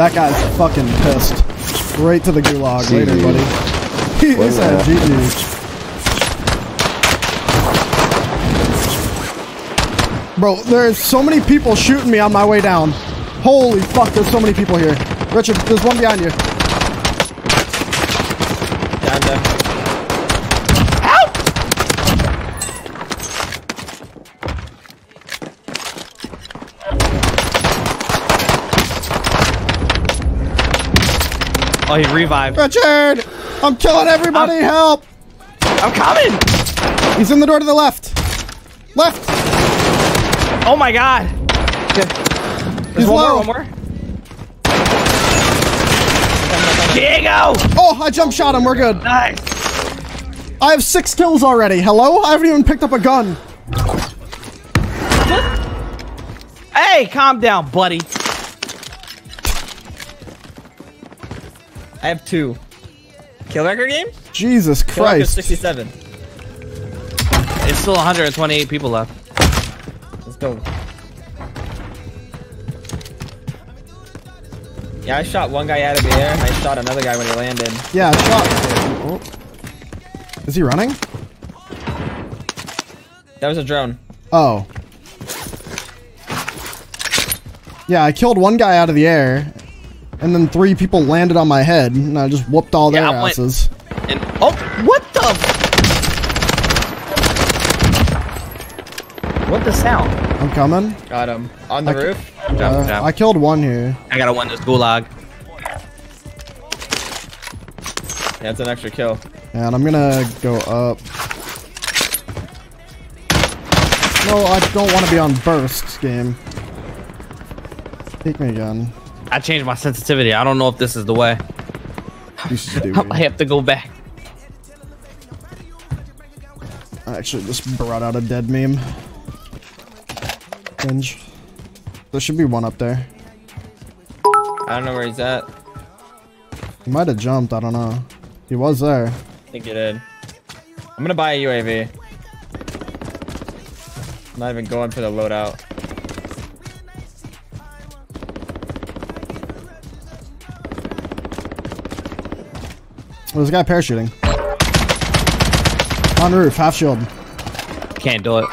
That guy's fucking pissed. Right to the gulag. GG. Later, buddy. he Well, said. GG. Bro, there's so many people shooting me on my way down. Holy fuck, there's so many people here. Richard, there's one behind you. Down there. Oh, he revived. Richard! I'm killing everybody, help! I'm coming. He's in the door to the left. Left! Oh my god. There's He's one low. more. One more. Diego. Oh, I jump shot him, we're good. Nice. I have six kills already. Hello? I haven't even picked up a gun. Hey, calm down, buddy. I have two. Kill record game? Jesus Kill Christ. 67. It's still 128 people left. Let's go. Yeah, I shot one guy out of the air, and I shot another guy when he landed. Yeah, shot. Oh. Is he running? That was a drone. Oh. Yeah, I killed one guy out of the air, and then three people landed on my head, and I just whooped all their Yeah, I asses. And oh, what the? What the sound? I'm coming. Got him. On the I c- roof. Jump, Uh, jump. I killed one here. I gotta win this gulag. Yeah, it's an extra kill. And I'm gonna go up. No, I don't want to be on burst game. Take me again. I changed my sensitivity. I don't know if this is the way. I have to go back. I actually just brought out a dead meme. Cringe. There should be one up there. I don't know where he's at. He might have jumped, I don't know. He was there. I think he did. I'm gonna buy a UAV. I'm not even going for the loadout. There's a guy parachuting. On roof, half shield. Can't do it.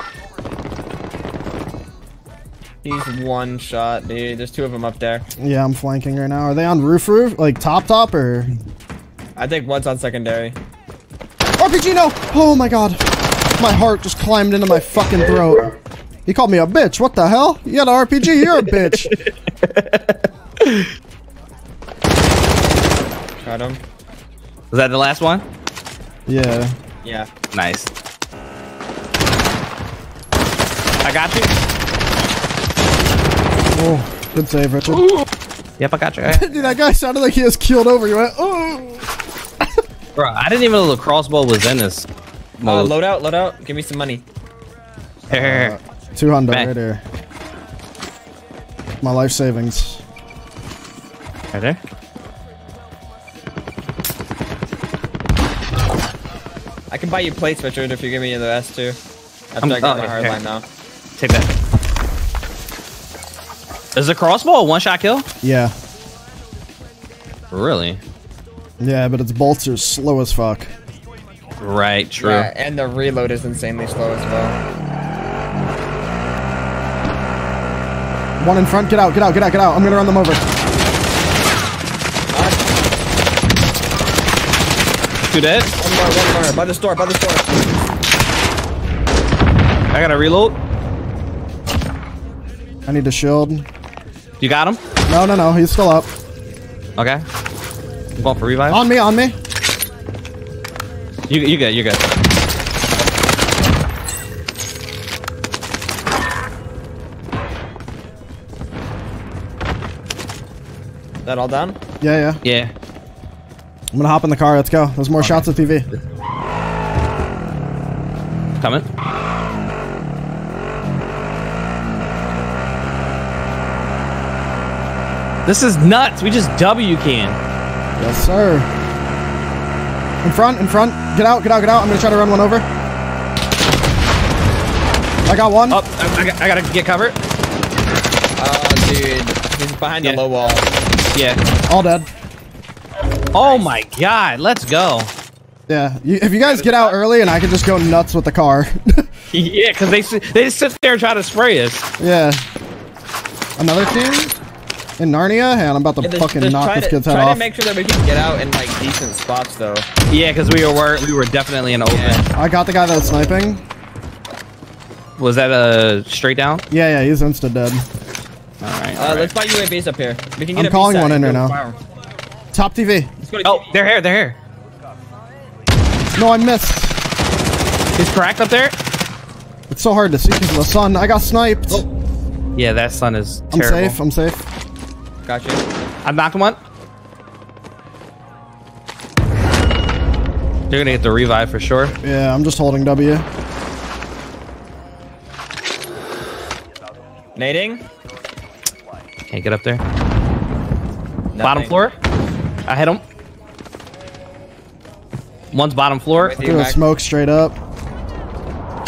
He's one shot, dude. There's two of them up there. Yeah, I'm flanking right now. Are they on roof roof? Like top top or? I think one's on secondary. RPG no! Oh my god. My heart just climbed into my fucking throat. He called me a bitch. What the hell? You got an RPG? You're a bitch. Got him. Was that the last one? Yeah. Yeah. Nice. I got you. Oh, good save, Richard. Yep, I got you. Dude, that guy sounded like he was keeled over. You went, oh. Bro, I didn't even know the crossbow was in this Uh, out, load out. Give me some money. Here. 200 Back. right here. My life savings. right there. I can buy you plates, Richard, if you give me the S2. After I'm- I um, get oh, my hard okay. now. Take that. Is the crossbow a one-shot kill? Yeah. Really? Yeah, but its bolts are slow as fuck. Right, true. Yeah, and the reload is insanely slow as well. One in front. Get out, get out, get out, get out. I'm gonna run them over. Two dead. One more, one more. By the store, by the store. I gotta reload. I need a shield. You got him? No, no, no. He's still up. Okay. I'm going for revive. On me, on me. You, you good, you good. That all done? Yeah, yeah. Yeah. I'm gonna hop in the car. Let's go. There's more shots of TV. Coming. This is nuts. We just W can. Yes, sir. In front, in front. Get out, get out, get out. I'm gonna try to run one over. I got one. Up. I, I, got- I gotta get covered. Oh, uh, dude. He's behind Yeah. the low wall. Yeah. All dead. Oh my god, let's go. Yeah. You, if you guys get out early and I can just go nuts with the car. Yeah, because they they just sit there and try to spray us. yeah. Another team? In Narnia? Hey, I'm about to Yeah, just- fucking just knock this to, kid's head off. try off. to make sure that we can get out in like decent spots though. Yeah, because we were we were definitely in the open. Yeah. I got the guy that was sniping. Was that a straight down? Yeah, yeah, he's insta dead. All right. Uh, all right. Let's buy UAVs up here. We can get I'm a calling one in right now. fire. Top TV. Let's go to Oh, they're here. They're here. No, I missed. He's cracked up there. It's so hard to see because of the sun. I got sniped. Oh. Yeah, that sun is terrible. I'm terrible. safe. I'm safe. Got you. I knocked one. They're gonna get the revive for sure. Yeah, I'm just holding W. Nading. Can't get up there. Bottom floor. I hit him. One's bottom floor. With you, Threw a smoke straight up.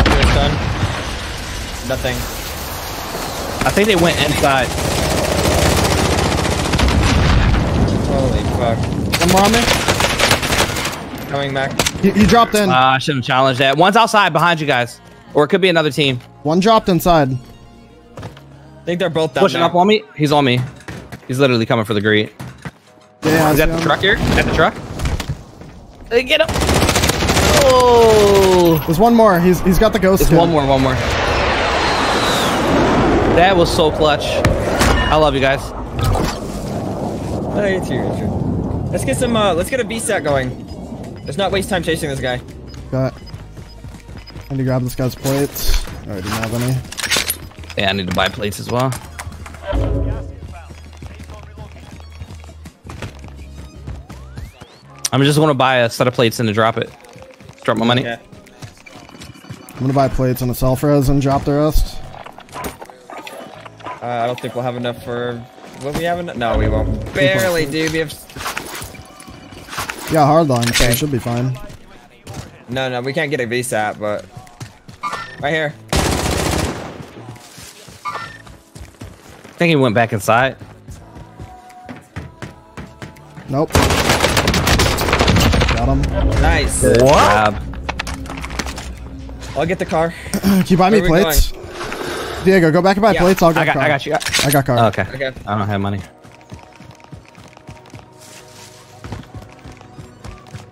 Good. Nothing. I think they went inside. Holy fuck. One more on me. Coming back. He, he dropped in. Uh, I shouldn't challenge that. One's outside behind you guys, or it could be another team One dropped inside. I think they're both down pushing there. up on me. He's on me. He's literally coming for the greet. Yeah, yeah, I Is that the him. truck here? Is that the truck? Hey, get him! Oh! There's one more. He's he's got the ghost. There's one more, one more. That was so clutch. I love you guys. Oh, you too, Richard. Let's get some. Uh, let's get a VSAT going. Let's not waste time chasing this guy. Got. I need to grab this guy's plates. I already have any. Yeah, I need to buy plates as well. I'm just gonna buy a set of plates and to drop it. Drop my money. Yeah. I'm gonna buy plates and a self res and drop the rest. Uh, I don't think we'll have enough for. Will we have enough? No, we won't. Barely, dude. We have. Yeah, hardline, so Okay. it should be fine. No, no, we can't get a VSAT, but right here. I think he went back inside. Nope. Got him. Nice. Grab. I'll get the car. Can you buy me Where are we plates? Diego, go back and buy Yeah. plates. I'll get I got, car. I got you. I got car. Oh, okay. Okay. I don't have money.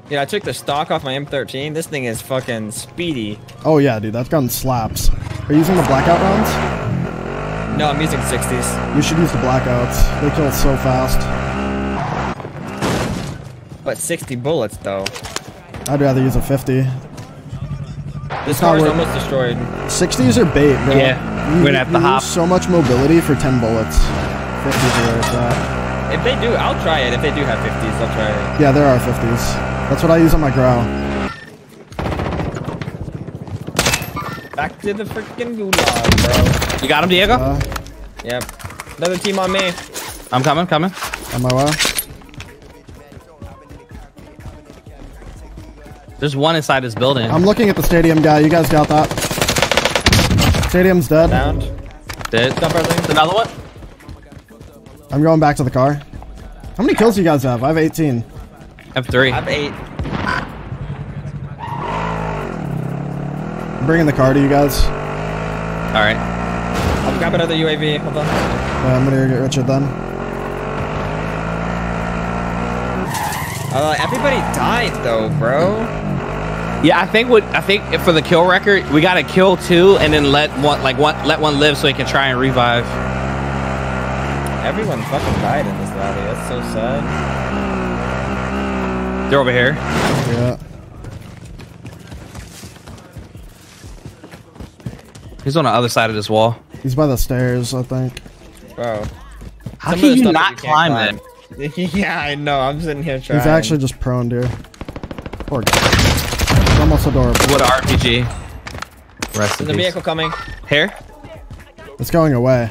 Yeah, I took the stock off my M13. This thing is fucking speedy. Oh yeah, dude, that gun slaps. Are you using the blackout rounds? No, I'm using 60s. You should use the blackouts. They kill so fast. But 60 bullets, though. I'd rather use a 50. This car is almost destroyed. 60s are bait, bro. Yeah, you, we're gonna have to hop. So much mobility for 10 bullets. 50s are where it's at. If they do, I'll try it. If they do have 50s, I'll try it. Yeah, there are 50s. That's what I use on my Grau. Back to the freaking gulag, bro. You got him, Diego? Uh, Yep. Another team on me. I'm coming, coming. on my way. There's one inside this building. I'm looking at the stadium guy. You guys got that. Stadium's dead. Down. Dead. Dump everything. Another one? I'm going back to the car. How many kills do you guys have? I have 18. I have three. I have eight. I'm bringing the car to you guys. All right. I'll grab another UAV. Hold on. Uh, I'm gonna get Richard then. Uh, everybody died though, bro. Yeah, I think what I think for the kill record, we gotta kill two and then let one like one let one live so he can try and revive. Everyone fucking died in this rally. That's so sad. They're over here. Yeah. He's on the other side of this wall. He's by the stairs, I think. Bro. How Some can you not that can't climb climb. that? yeah, I know. I'm sitting here trying. He's actually just prone, dude. Poor guy. It's almost adorable. What a RPG. Rest in There's a peace. vehicle coming. Here? It's going away.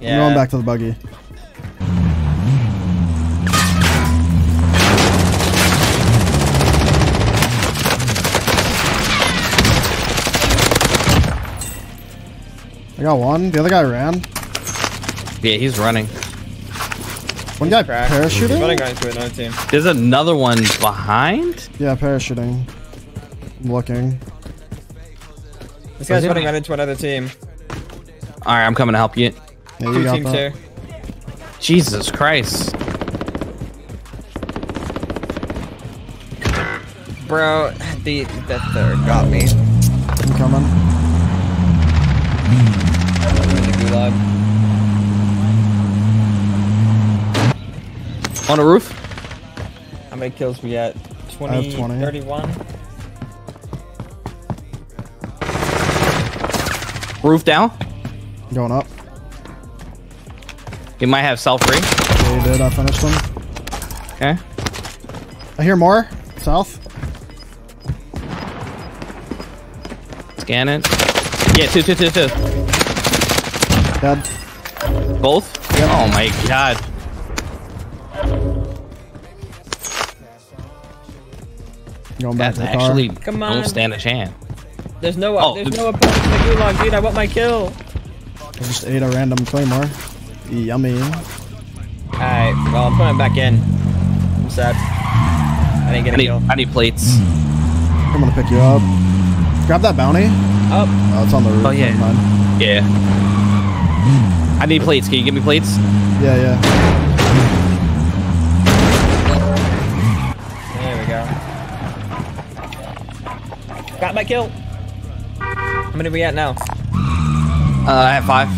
Yeah. I'm going back to the buggy. I got one. The other guy ran. Yeah, he's running. One guy Crack. Running parachuting? right into another team. There's another one behind. Yeah, parachuting. I'm looking. This guy's running running? into another team. All right, I'm coming to help you. Yeah, you Two teams here. Jesus Christ. Bro, the that third got me. I'm coming. I'm in the gulag. On the roof. How many kills we at? 20, I 20. 31? Roof down. Going up. He might have self free. Yeah, you did. I finished him. Okay. I hear more. South. Scan it. Yeah, two, two, two, two. Dead. Both? Yep. Oh my god. Going back That's to the car. actually Come don't on. stand a chance. There's no Oh, there's no opponent in the gulag, dude. I want my kill. I just ate a random claymore. Yummy. Alright, well I'm putting it back in. I'm sad. I didn't get I a need, kill. I need plates. I'm gonna pick you up. Grab that bounty. Up. Oh, it's on the roof. Oh, yeah. Never mind. Yeah. I need plates. Can you give me plates? Yeah, yeah. There we go. Got my kill. How many we at now? Uh, I have five. 23.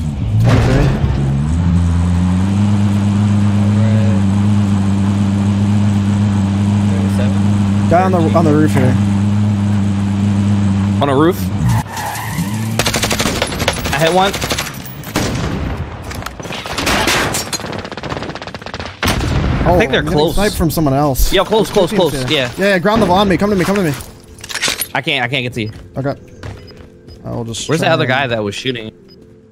Guy on the on the roof here. On a roof. I hit one. Oh, think they're I'm close. sniped from someone else. Yo, close, There's close, close. here. Yeah. Yeah, yeah. Ground level on me. Come to me. Come to me. I can't. I can't get to you. Okay. I will just. Where's the other and- guy that was shooting?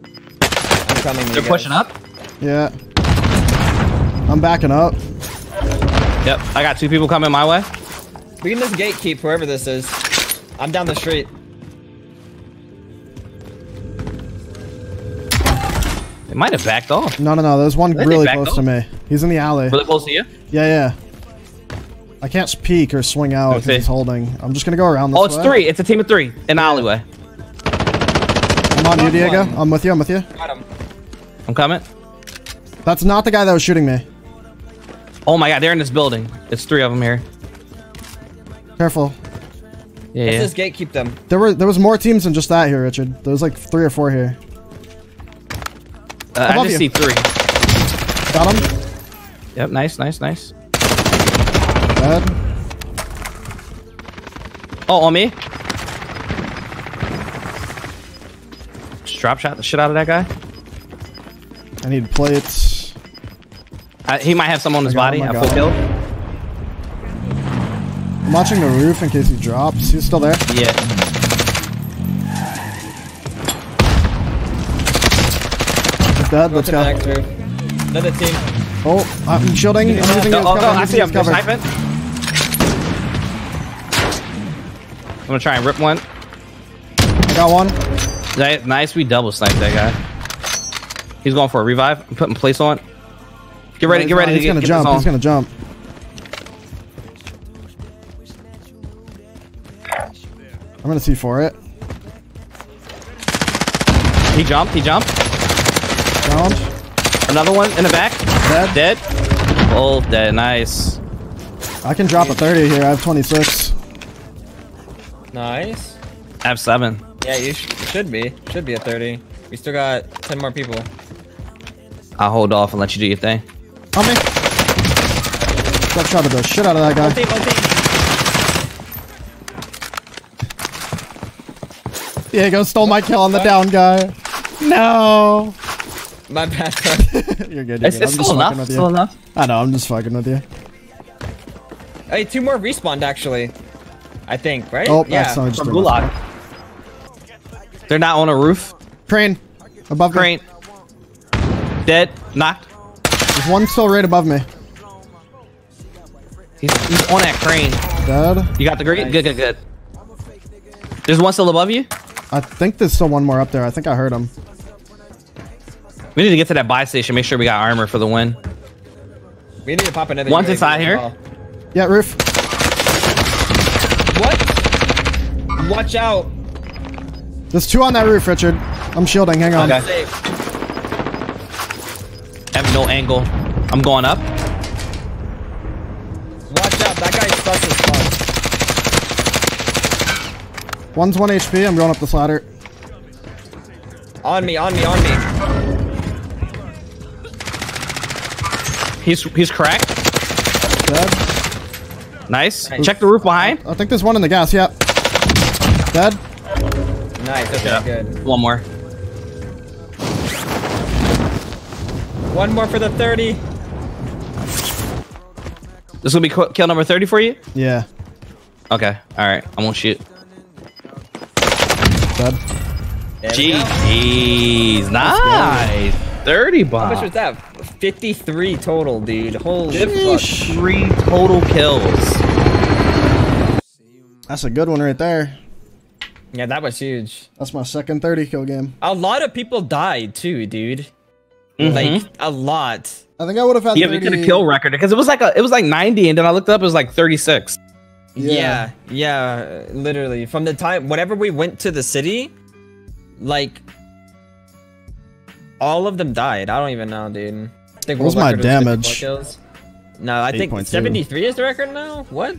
I'm coming. They're pushing up. Yeah. I'm backing up. Yep. I got two people coming my way. We can just gatekeep whoever this is. I'm down the street. They might have backed off. No, no, no. There's one Where really close up? to me. He's in the alley. Really close to you. Yeah, yeah. I can't peek or swing out because he's holding. I'm just gonna go around this Oh, it's way. three. It's a team of three in the alleyway. I'm on you, Diego. One. I'm with you. I'm with you. Got him. I'm coming. That's not the guy that was shooting me. Oh my god, they're in this building. It's three of them here. Careful. Yeah. Let's yeah. just gatekeep them. There were there was more teams than just that here, Richard. There was like three or four here. Uh, I above just you. see three. Got him. Yep. Nice. Nice. Nice. Dead. Oh, on me. Drop shot the shit out of that guy. I need plates. I, he might have some on his body. him, I full kill. I'm watching the roof in case he drops. He's still there. Yeah. He's dead. Go Let's the go. Another team. Oh, I'm shielding. I'm using his oh, cover. I'm I using see him. cover. sniping. I'm gonna try and rip one. I Got one. Ni- Nice, we double sniped that guy. He's going for a revive. I'm putting place on. Get ready, He's get ready not- to He's gonna get jump. this on. He's gonna jump. I'm gonna see for it. He jumped, he jumped. Down. Another one in the back. Dead. Dead. Both dead. Nice. I can drop a 30 here. I have 26. Nice. I have seven. Yeah, you sh should be. Should be a 30. We still got 10 more people. I'll hold off and let you do your thing. On me. Got shot at the shit out of that One guy. team, one team. Diego stole my kill on the down guy. No. My bad. You're good. You're It's, good. it's I'm just still enough. fucking with Still you. enough. I know. I'm just fucking with you. hey, two more respawned actually. I think, right? Oh, yeah. that's not just From Gulag. They're not on a roof. Crane. Above me. Crane. Dead. Knocked. There's one still right above me. He's, he's on that crane. Dead. You got the green? Good, good, good. There's one still above you. I think there's still one more up there. I think I heard him. We need to get to that buy station. Make sure we got armor for the win. We need to pop another. One's inside here. well. Yeah, roof. What? Watch out. There's two on that roof, Richard. I'm shielding. Hang on. Okay. Safe. I have no angle. I'm going up. Watch out. That guy's sus as fuck. One's one HP. I'm going up this ladder. On me. On me. On me. He's he's cracked. Dead. Nice. Check the roof behind. I think there's one in the gas. Yep. Dead. Nice. Okay. Good. One more. One more for the 30. This will be qu- kill number 30 for you? Yeah. Okay. All right. I won't shoot. Dead. There we go. GG's. Nice. 30 How much was that? 53 total, dude. Holy fuck. Sheesh. Three total kills. That's a good one right there. Yeah, that was huge. That's my second 30 kill game. A lot of people died too, dude. Mm-hmm. Like a lot. I think I would have had Yeah, 30. we could have kill record because it was like a it was like 90 and then I looked up it was like 36. Yeah. yeah, literally. From the time whenever we went to the city, like all of them died. I don't even know, dude. I think What was my damage? kills. No, I think 8.2. 73 is the record now. What?